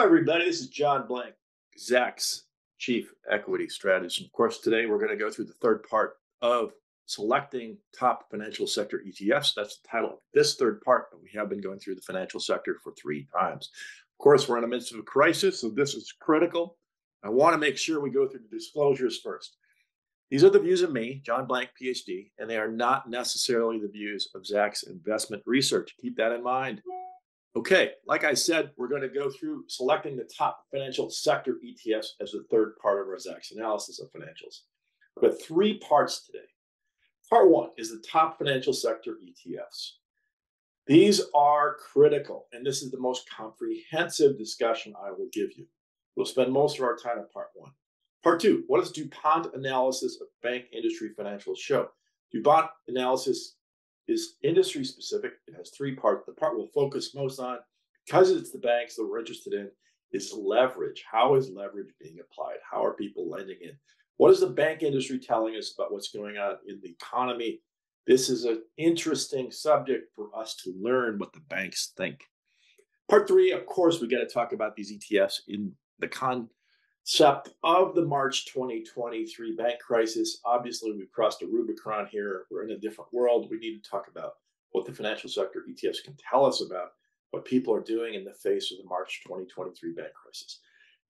Everybody. This is John Blank, Zacks Chief Equity Strategist. Of course, today we're going to go through the third part of selecting top financial sector ETFs. That's the title of this third part, but we have been going through the financial sector for three times. Of course, we're in the midst of a crisis, so this is critical. I want to make sure we go through the disclosures first. These are the views of me, John Blank, PhD, and they are not necessarily the views of Zacks Investment Research. Keep that in mind. Okay, like I said, we're going to go through selecting the top financial sector ETFs as the third part of our Zacks analysis of financials. We've got three parts today. Part one is the top financial sector ETFs. These are critical, and this is the most comprehensive discussion I will give you. We'll spend most of our time on part one. Part two, what does DuPont analysis of bank industry financials show? DuPont analysis is industry specific. It has three parts. The part we'll focus most on, because it's the banks that we're interested in, is leverage. How is leverage being applied? How are people lending in? What is the bank industry telling us about what's going on in the economy? This is an interesting subject for us to learn what the banks think. Part three, of course, we got to talk about these ETFs in the con concept of the March 2023 bank crisis. Obviously, we've crossed a Rubicon here. We're in a different world. We need to talk about what the financial sector ETFs can tell us about what people are doing in the face of the March 2023 bank crisis.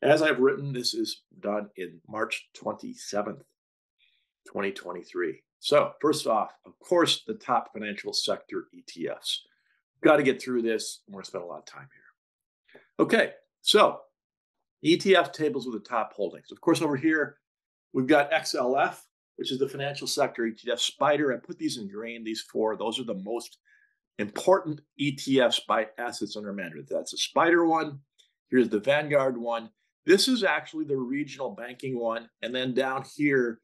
As I've written, this is done in March 27th, 2023. So, first off, of course, the top financial sector ETFs. Got to get through this. We're going to spend a lot of time here. Okay, so ETF tables with the top holdings. Of course, over here, we've got XLF, which is the financial sector ETF. SPDR, I put these in green, these four. Those are the most important ETFs by assets under management. That's a SPDR one. Here's the Vanguard one. This is actually the regional banking one. And then down here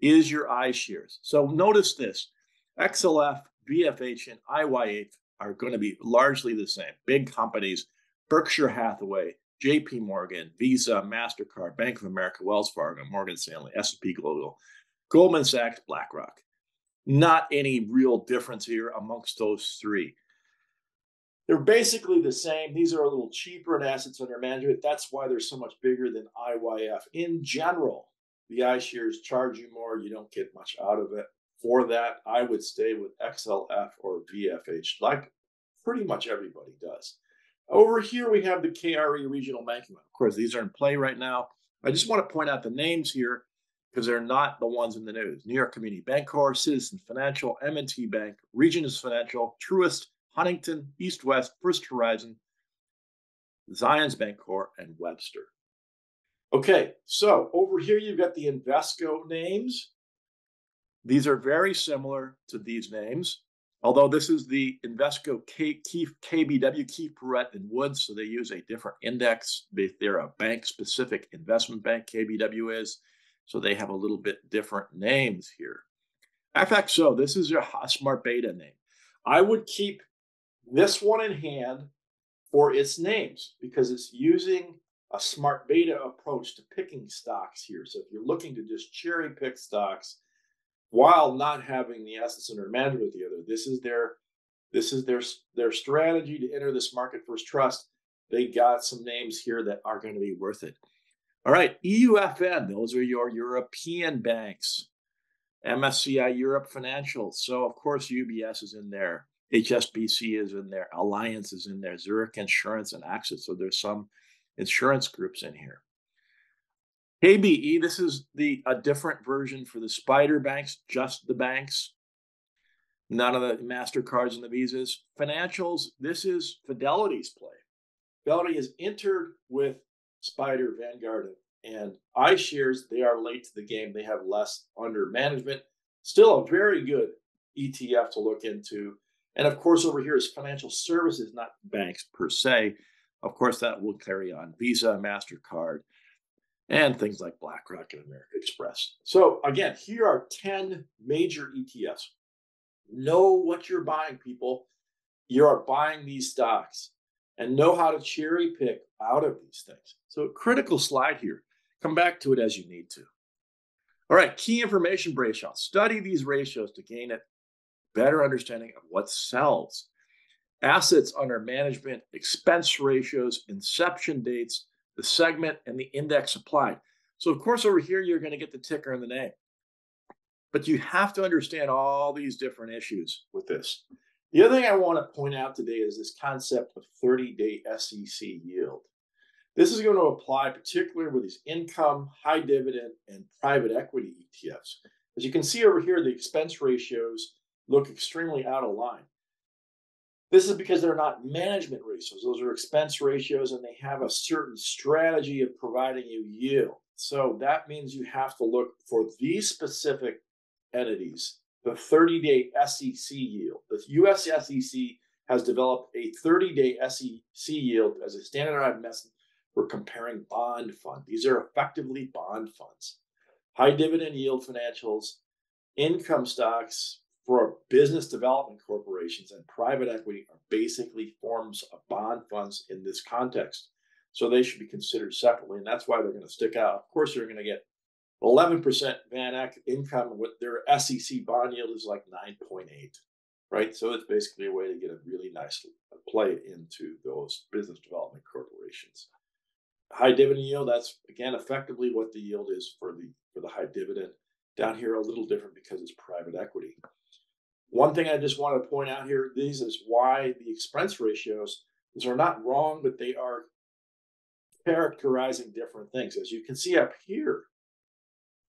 is your iShares. So notice this XLF, VFH, and IYH are going to be largely the same. Big companies, Berkshire Hathaway, JP Morgan, Visa, MasterCard, Bank of America, Wells Fargo, Morgan Stanley, S&P Global, Goldman Sachs, BlackRock. Not any real difference here amongst those three. They're basically the same. These are a little cheaper in assets under management. That's why they're so much bigger than IYF. In general, the iShares charge you more. You don't get much out of it. For that, I would stay with XLF or VFH, like pretty much everybody does. Over here, we have the KRE Regional Banking. Of course, these are in play right now. I just want to point out the names here because they're not the ones in the news. New York Community Bank, Bancorp, Citizen Financial, M&T Bank, Regions Financial, Truist, Huntington, East West, First Horizon, Zions Bank Bancorp, and Webster. Okay, so over here you've got the Invesco names. These are very similar to these names. Although this is the Invesco K, Keefe, KBW, Keefe, Bruyette, and Woods, so they use a different index. They're a bank-specific investment bank, KBW is, so they have a little bit different names here. FXO, this is your smart beta name. I would keep this one in hand for its names because it's using a smart beta approach to picking stocks here. So if you're looking to just cherry pick stocks, while not having the assets under management with the other. This is their this is their their strategy to enter this market first trust. They got some names here that are going to be worth it. All right, EUFN, those are your European banks. MSCI Europe Financial. So of course UBS is in there. HSBC is in there. Allianz is in there. Zurich Insurance and Axis. So there's some insurance groups in here. KBE, this is the a different version for the SPDR banks, just the banks, none of the MasterCards and the Visas. Financials, this is Fidelity's play. Fidelity is entered with SPDR, Vanguard, and iShares. They are late to the game. They have less under management. Still a very good ETF to look into. And of course, over here is financial services, not banks per se. Of course, that will carry on Visa, MasterCard, and things like BlackRock and American Express. So again, here are 10 major ETFs. Know what you're buying, people. You are buying these stocks and know how to cherry pick out of these things. So critical slide here. Come back to it as you need to. All right, key information ratios. Study these ratios to gain a better understanding of what sells. assets under management, expense ratios, inception dates, the segment, and the index applied. So, of course, over here, you're going to get the ticker and the name. But you have to understand all these different issues with this. The other thing I want to point out today is this concept of 30 day SEC yield. This is going to apply particularly with these income, high dividend, and private equity ETFs. As you can see over here, the expense ratios look extremely out of line. This is because they're not management ratios. Those are expense ratios, and they have a certain strategy of providing you yield. So that means you have to look for these specific entities, the 30 day SEC yield. The US SEC has developed a 30 day SEC yield as a standardized method for comparing bond funds. These are effectively bond funds. High dividend yield financials, income stocks for business development corporations, and private equity are basically forms of bond funds in this context. So they should be considered separately, and that's why they're going to stick out. Of course, they're going to get 11% Van Eck income with their SEC bond yield is like 9.8, right? So it's basically a way to get a really nice play into those business development corporations. High dividend yield, that's again effectively what the yield is for the for the high dividend. Down here a little different because it's private equity. One thing I just want to point out here, these is why the expense ratios, these are not wrong, but they are characterizing different things. As you can see up here,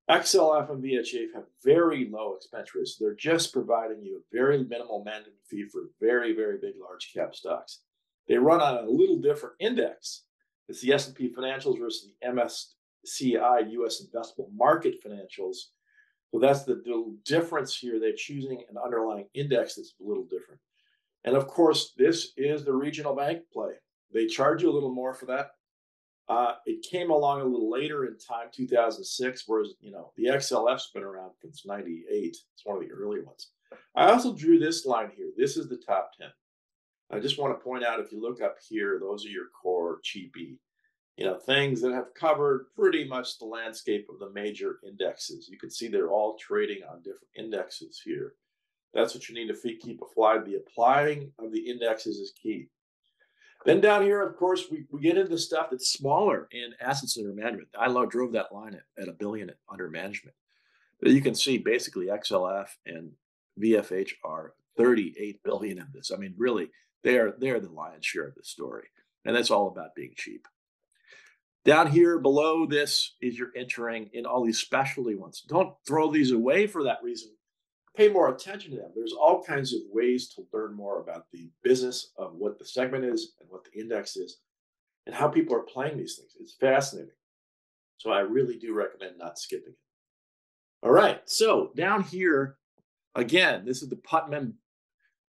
XLF and VHF have very low expense rates. They're just providing you a very minimal management fee for very, very big large cap stocks. They run on a little different index. It's the S&P financials versus the MSCI US investable market financials. So that's the, difference here. They're choosing an underlying index that's a little different. And of course, this is the regional bank play. They charge you a little more for that. Uh, it came along a little later in time, 2006, whereas, you know, the XLF's been around since 98. It's one of the early ones. I also drew this line here. This is the top 10. I just want to point out, if you look up here, those are your core cheapy, you know, things that have covered pretty much the landscape of the major indexes. You can see they're all trading on different indexes here. That's what you need to keep applied. The applying of the indexes is key. Then down here, of course, we, we get into stuff that's smaller in assets under management. I drove that line at, at a billion under management. But you can see basically XLF and VFH are 38 billion of this. I mean, really, they are they're the lion's share of the story. And that's all about being cheap. Down here below this is you're entering in all these specialty ones. Don't throw these away for that reason pay more attention to them. There's all kinds of ways to learn more about the business of what the segment is and what the index is and how people are playing these things. It's fascinating. So I really do recommend not skipping it. All right. So down here, again, this is the Putnam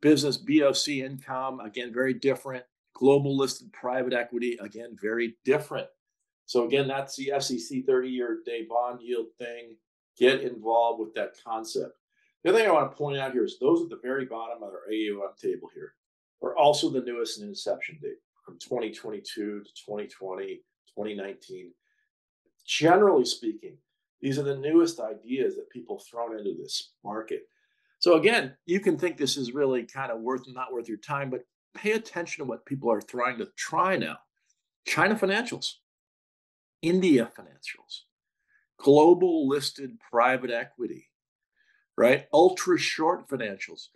Business BOC income. Again, very different. Global listed private equity. Again, very different. So again, that's the SEC 30-year day bond yield thing. Get involved with that concept. The other thing I want to point out here is those at the very bottom of our AUM table here are also the newest in inception date from 2022 to 2020, 2019. Generally speaking, these are the newest ideas that people thrown into this market. So again, you can think this is really kind of worth not worth your time, but pay attention to what people are trying to try now. China financials, India financials, global listed private equity, right? Ultra short financials.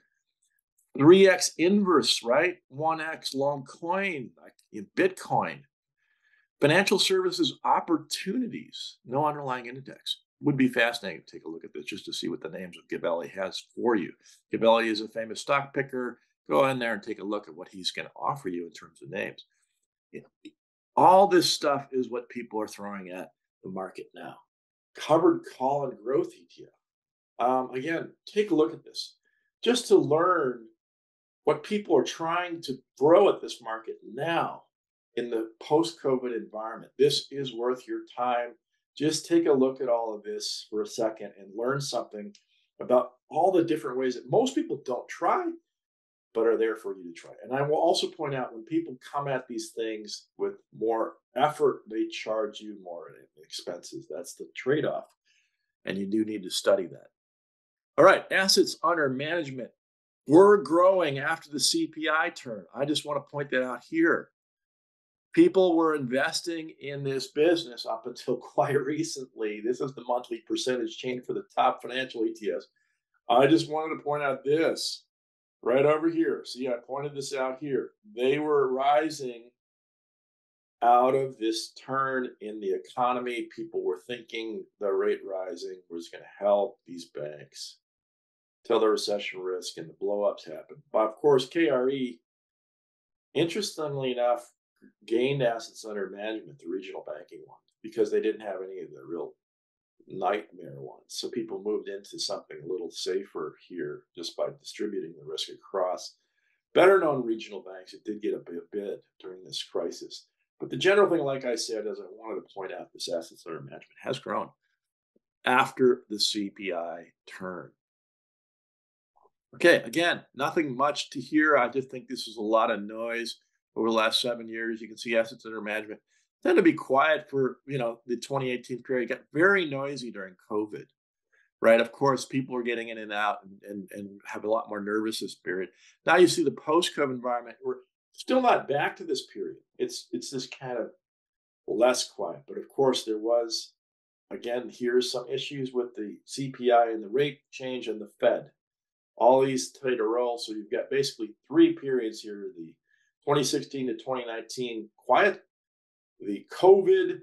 3x inverse, right? 1x long coin, like in Bitcoin. Financial services opportunities, no underlying index. Would be fascinating to take a look at this just to see what the names of Gabelli has for you. Gabelli is a famous stock picker. Go in there and take a look at what he's going to offer you in terms of names. All this stuff is what people are throwing at the market now. Covered call and growth ETF. Um, again, take a look at this just to learn what people are trying to throw at this market now in the post COVID environment. This is worth your time. Just take a look at all of this for a second and learn something about all the different ways that most people don't try, but are there for you to try. And I will also point out when people come at these things with more effort, they charge you more in expenses. That's the trade off. And you do need to study that. All right, assets under management were growing after the CPI turn. I just want to point that out here. People were investing in this business up until quite recently. This is the monthly percentage change for the top financial ETFs. I just wanted to point out this right over here. See, I pointed this out here. They were rising out of this turn in the economy. People were thinking the rate rising was going to help these banks till the recession risk and the blowups happened. But of course, KRE, interestingly enough, gained assets under management, the regional banking one, because they didn't have any of the real nightmare ones. So people moved into something a little safer here just by distributing the risk across better known regional banks. It did get a bit bid during this crisis. But the general thing, like I said, as I wanted to point out, this assets under management has grown after the CPI turn. Okay, again, nothing much to hear. I just think this is a lot of noise over the last seven years. You can see assets under management tend to be quiet for you know the 2018 period. It got very noisy during COVID, right? Of course, people are getting in and out and, and, and have a lot more nervous this period. Now you see the post-COVID environment. We're still not back to this period. It's it's this kind of less quiet, but of course there was again here's some issues with the CPI and the rate change and the Fed. All these played a role. So you've got basically three periods here: the 2016 to 2019 quiet, the COVID,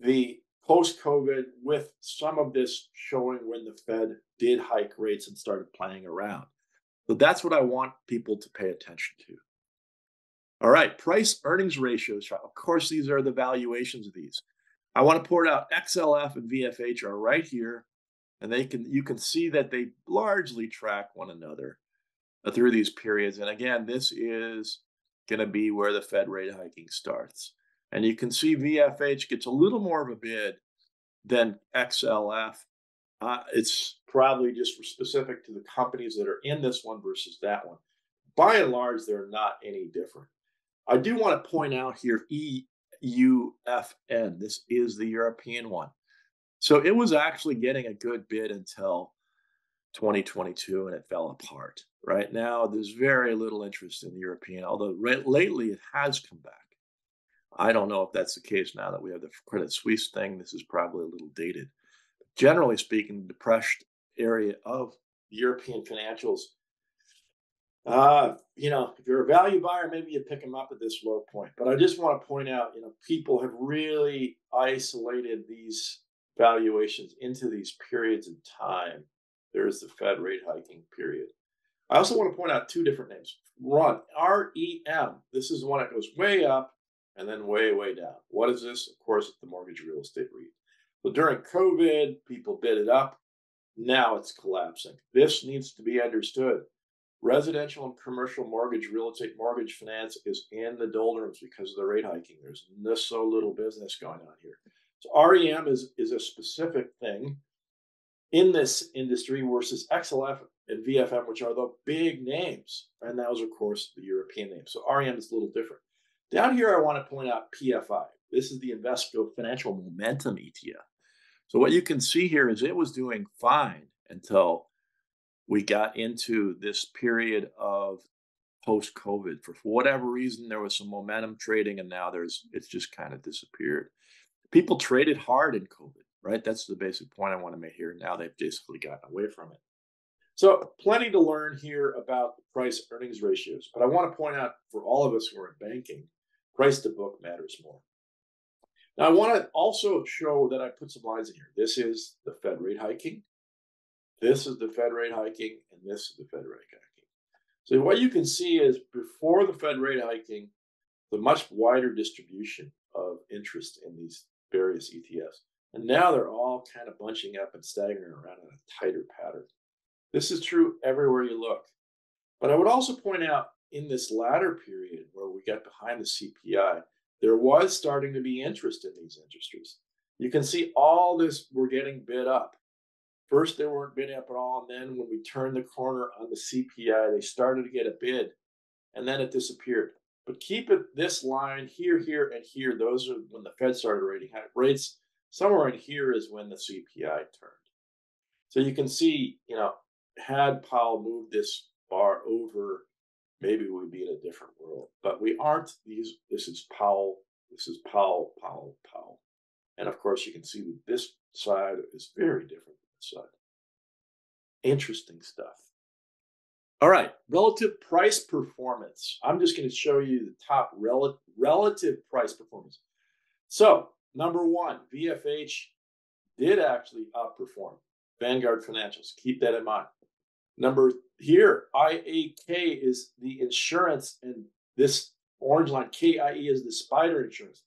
the post COVID, with some of this showing when the Fed did hike rates and started playing around. So that's what I want people to pay attention to. All right, price earnings ratios. Of course, these are the valuations of these. I want to point out XLF and VFH are right here, and they can you can see that they largely track one another uh, through these periods. And again, this is going to be where the Fed rate hiking starts. And you can see VFH gets a little more of a bid than XLF. Uh, it's probably just specific to the companies that are in this one versus that one. By and large, they're not any different. I do want to point out here EUFN. This is the European one. So it was actually getting a good bid until 2022 and it fell apart. Right now, there's very little interest in the European, although lately it has come back. I don't know if that's the case now that we have the Credit Suisse thing. This is probably a little dated. Generally speaking, the depressed area of European financials uh, you know, if you're a value buyer, maybe you pick them up at this low point. But I just want to point out, you know, people have really isolated these valuations into these periods of time. There's the Fed rate hiking period. I also want to point out two different names. Run, R E M. This is the one that goes way up and then way, way down. What is this? Of course, the mortgage real estate REIT. But during COVID, people bid it up. Now it's collapsing. This needs to be understood residential and commercial mortgage, real estate mortgage finance is in the doldrums because of the rate hiking. There's this so little business going on here. So REM is, is a specific thing in this industry versus XLF and VFM, which are the big names. And those, are of course, the European names. So REM is a little different. Down here, I want to point out PFI. This is the Invesco Financial Momentum ETF. So what you can see here is it was doing fine until we got into this period of post COVID. For, for whatever reason, there was some momentum trading, and now there's it's just kind of disappeared. People traded hard in COVID, right? That's the basic point I want to make here. Now they've basically gotten away from it. So, plenty to learn here about the price earnings ratios. But I want to point out for all of us who are in banking, price to book matters more. Now, I want to also show that I put some lines in here. This is the Fed rate hiking. This is the Fed rate hiking, and this is the Fed rate hiking. So what you can see is before the Fed rate hiking, the much wider distribution of interest in these various ETFs. And now they're all kind of bunching up and staggering around in a tighter pattern. This is true everywhere you look. But I would also point out in this latter period where we got behind the CPI, there was starting to be interest in these industries. You can see all this, we're getting bid up. First, they weren't bidding up at all. And then when we turned the corner on the CPI, they started to get a bid and then it disappeared. But keep it this line here, here, and here. Those are when the Fed started rating rates. Somewhere in here is when the CPI turned. So you can see, you know, had Powell moved this bar over, maybe we'd be in a different world. But we aren't. These. This is Powell. This is Powell. Powell. Powell. And of course, you can see that this side is very different than this side. Interesting stuff. All right, relative price performance. I'm just going to show you the top rel- relative price performance. So, number one, VFH did actually outperform Vanguard Financials. Keep that in mind. Number here, IAK is the insurance, and this orange line, KIE, is the SPDR insurance.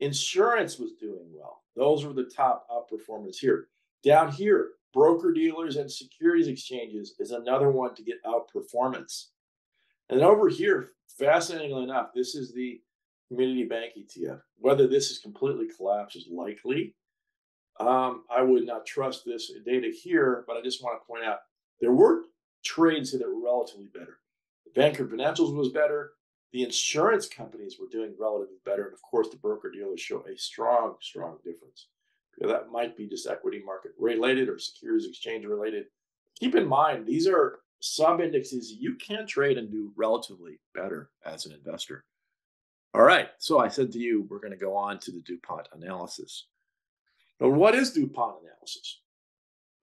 Insurance was doing well. Those were the top outperformers here. Down here, broker dealers and securities exchanges is another one to get outperformance. And over here, fascinatingly enough, this is the community bank ETF. Whether this is completely collapsed is likely. Um, I would not trust this data here, but I just want to point out there were trades that were relatively better. The Vanguard Financials was better. The insurance companies were doing relatively better. And of course, the broker dealers show a strong, strong difference. That might be just equity market related or securities exchange related. Keep in mind, these are sub indexes you can trade and do relatively better as an investor. All right. So I said to you, we're going to go on to the DuPont analysis. Now, what is DuPont analysis?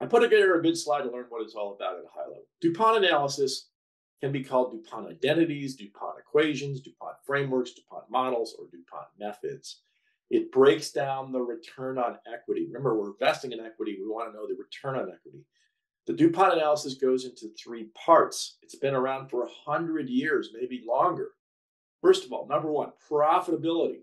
I put together a good slide to learn what it's all about at a high level. DuPont analysis can be called DuPont identities, DuPont equations, DuPont frameworks, DuPont models, or DuPont methods. It breaks down the return on equity. Remember, we're investing in equity. We want to know the return on equity. The DuPont analysis goes into three parts. It's been around for 100 years, maybe longer. First of all, number one, profitability.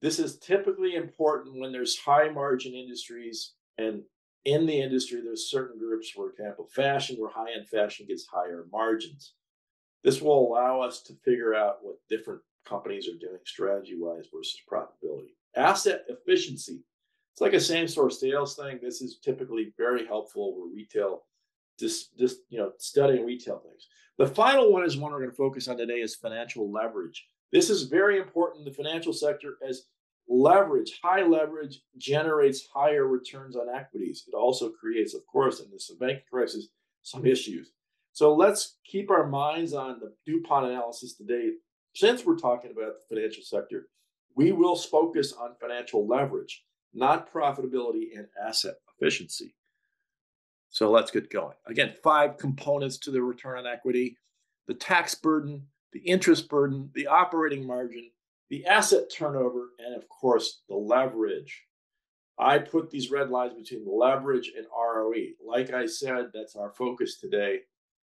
This is typically important when there's high margin industries and in the industry, there's certain groups, for example, fashion, where high end fashion gets higher margins. This will allow us to figure out what different companies are doing strategy wise versus profitability. Asset efficiency. It's like a same store sales thing. This is typically very helpful where retail, just, just you know, studying retail things. The final one is one we're going to focus on today is financial leverage. This is very important in the financial sector as leverage, high leverage generates higher returns on equities. It also creates, of course, in this banking crisis, some issues. So let's keep our minds on the DuPont analysis today. Since we're talking about the financial sector, we will focus on financial leverage, not profitability and asset efficiency. So let's get going. Again, five components to the return on equity the tax burden, the interest burden, the operating margin, the asset turnover, and of course, the leverage. I put these red lines between leverage and ROE. Like I said, that's our focus today.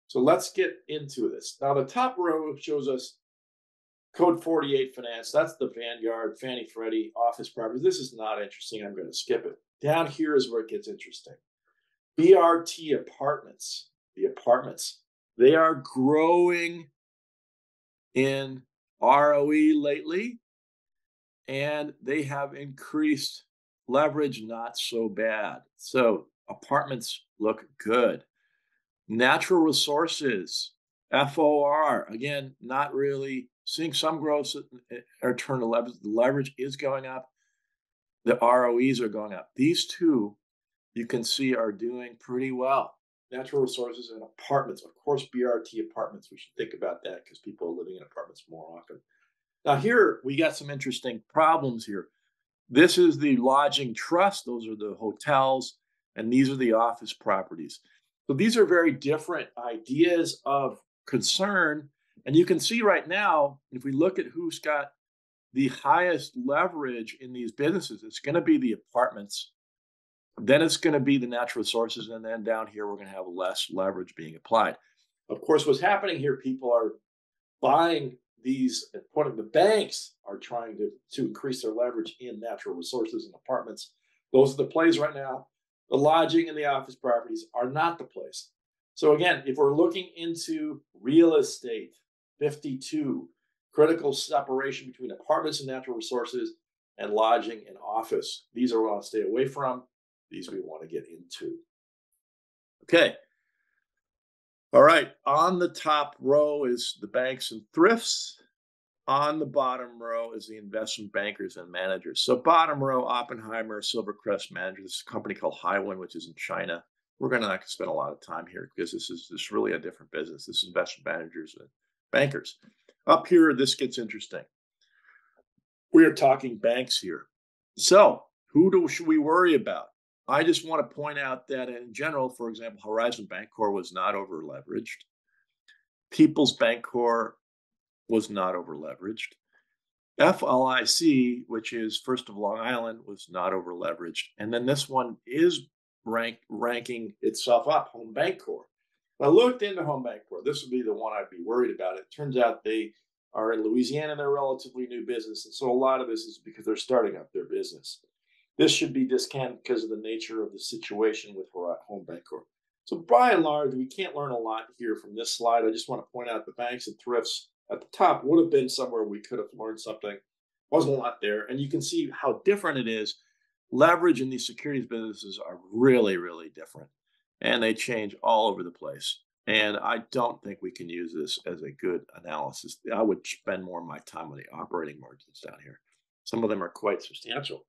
So let's get into this. Now, the top row shows us Code 48 Finance. That's the Vanguard, Fannie Freddie, office properties. This is not interesting. I'm going to skip it. Down here is where it gets interesting. BRT apartments. The apartments. They are growing in ROE lately, and they have increased leverage not so bad. So apartments look good. Natural resources, FOR, again, not really seeing some growth uh, or turn to leverage. The leverage is going up. The ROEs are going up. These two, you can see, are doing pretty well natural resources and apartments. Of course, BRT apartments. We should think about that because people are living in apartments more often. Now, here we got some interesting problems here. This is the lodging trust, those are the hotels, and these are the office properties. So these are very different ideas of concern. And you can see right now, if we look at who's got the highest leverage in these businesses, it's going to be the apartments then it's going to be the natural resources. And then down here, we're going to have less leverage being applied. Of course, what's happening here, people are buying these, one of the banks are trying to, to increase their leverage in natural resources and apartments. Those are the plays right now. The lodging and the office properties are not the place. So again, if we're looking into real estate, 52, critical separation between apartments and natural resources and lodging and office. These are what I'll stay away from. These we want to get into. Okay. All right. On the top row is the banks and thrifts. On the bottom row is the investment bankers and managers. So bottom row, Oppenheimer, Silvercrest Managers, this is a company called Highwind, which is in China. we're going to not spend a lot of time here because this is this is really a different business. This is investment managers and bankers. Up here, this gets interesting. We are talking banks here. So, who do should we worry about? I just want to point out that in general, for example, Horizon Bank Bancorp was not over leveraged. People's Bancorp was not over leveraged. FLIC, which is First of Long Island, was not over leveraged. And then this one is rank, ranking itself up, Home Bank Bancorp. I looked into Home Bank Bancorp. This would be the one I'd be worried about. It turns out they are in Louisiana. They're a relatively new business. And so a lot of this is because they're starting up their business. This should be discounted because of the nature of the situation with Home Bancorp. So by and large, we can't learn a lot here from this slide. I just want to point out the banks and thrifts at the top would have been somewhere we could have learned something. Wasn't a lot there. And you can see how different it is. Leverage in these securities businesses are really, really different. And they change all over the place. And I don't think we can use this as a good analysis. I would spend more of my time on the operating margins down here. Some of them are quite substantial.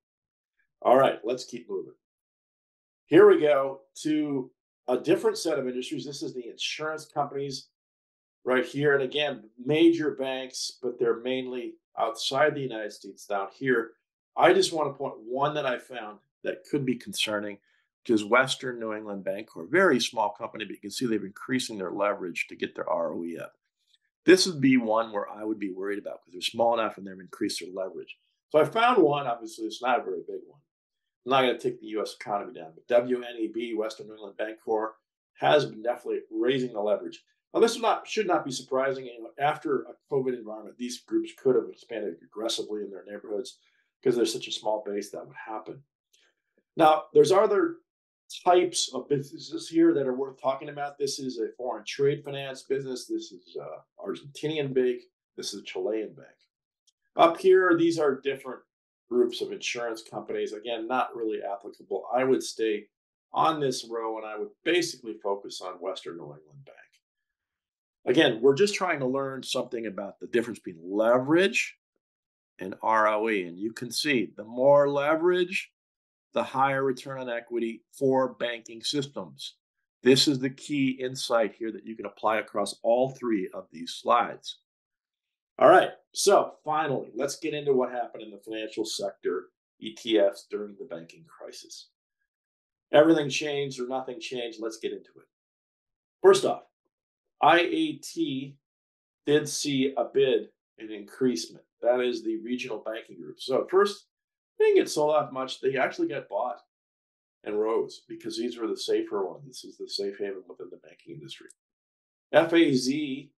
All right, let's keep moving. Here we go to a different set of industries. This is the insurance companies right here. And again, major banks, but they're mainly outside the United States down here. I just want to point one that I found that could be concerning, which is Western New England bank, Bancorp. Very small company, but you can see they've increasing their leverage to get their ROE up. This would be one where I would be worried about because they're small enough and they've increased their leverage. So I found one. Obviously, it's not a very big one. I'm not going to take the U.S. economy down, but WNEB, Western New England Bancorp, has been definitely raising the leverage. Now, this not, should not be surprising. You know, after a COVID environment, these groups could have expanded aggressively in their neighborhoods because there's such a small base that would happen. Now, there's other types of businesses here that are worth talking about. This is a foreign trade finance business. This is uh, Argentinian bank. This is a Chilean bank. Up here, these are different groups of insurance companies. Again, not really applicable. I would stay on this row and I would basically focus on Western New England Bank. Again, we're just trying to learn something about the difference between leverage and ROE. And you can see the more leverage, the higher return on equity for banking systems. This is the key insight here that you can apply across all three of these slides. All right, so finally, let's get into what happened in the financial sector ETFs during the banking crisis. Everything changed or nothing changed. Let's get into it. First off, IAT did see a bid an increasement. That is the regional banking group. So at first, they didn't get sold off much. They actually got bought and rose because these were the safer ones. This is the safe haven within the banking industry. FAZ,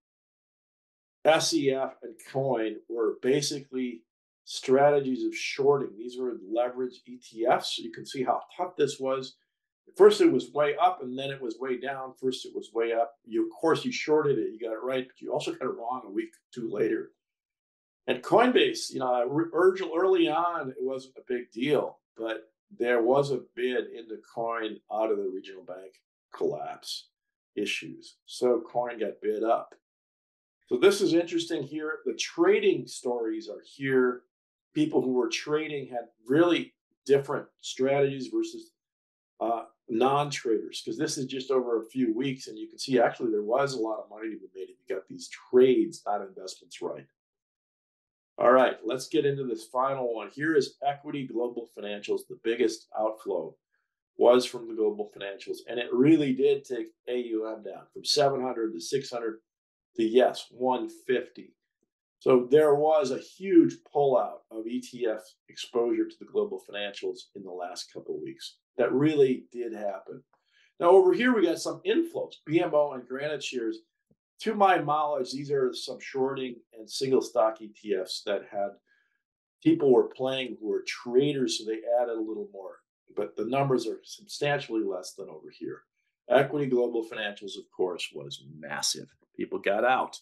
SEF, and Coin were basically strategies of shorting. These were leverage ETFs. You can see how tough this was first it was way up and then it was way down. First it was way up. You of course you shorted it, you got it right, but you also got it wrong a week or two later. And Coinbase, you know, early on it wasn't a big deal, but there was a bid into coin out of the regional bank collapse issues. So coin got bid up. So this is interesting here. The trading stories are here. People who were trading had really different strategies versus uh, non-traders because this is just over a few weeks and you can see actually there was a lot of money to be made if you got these trades not investments right all right let's get into this final one here is equity global financials the biggest outflow was from the global financials and it really did take aum down from 700 to 600 to yes 150 so there was a huge pullout of etf exposure to the global financials in the last couple of weeks that really did happen. Now, over here, we got some inflows, BMO and Granite shares. To my knowledge, these are some shorting and single stock ETFs that had people were playing who were traders, so they added a little more. But the numbers are substantially less than over here. Equity Global Financials, of course, was massive. People got out.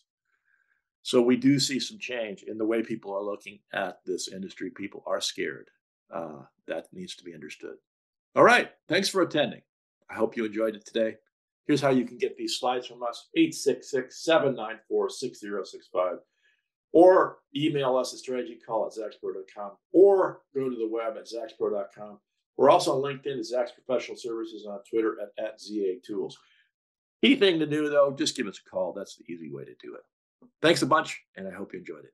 So we do see some change in the way people are looking at this industry. People are scared. Uh, that needs to be understood. All right. Thanks for attending. I hope you enjoyed it today. Here's how you can get these slides from us 866 794 6065 or email us at strategycall at zaxpro.com or go to the web at zaxpro.com We're also on LinkedIn at Zacks Professional Services on Twitter at, at ZA Tools. Key thing to do though, just give us a call. That's the easy way to do it. Thanks a bunch, and I hope you enjoyed it.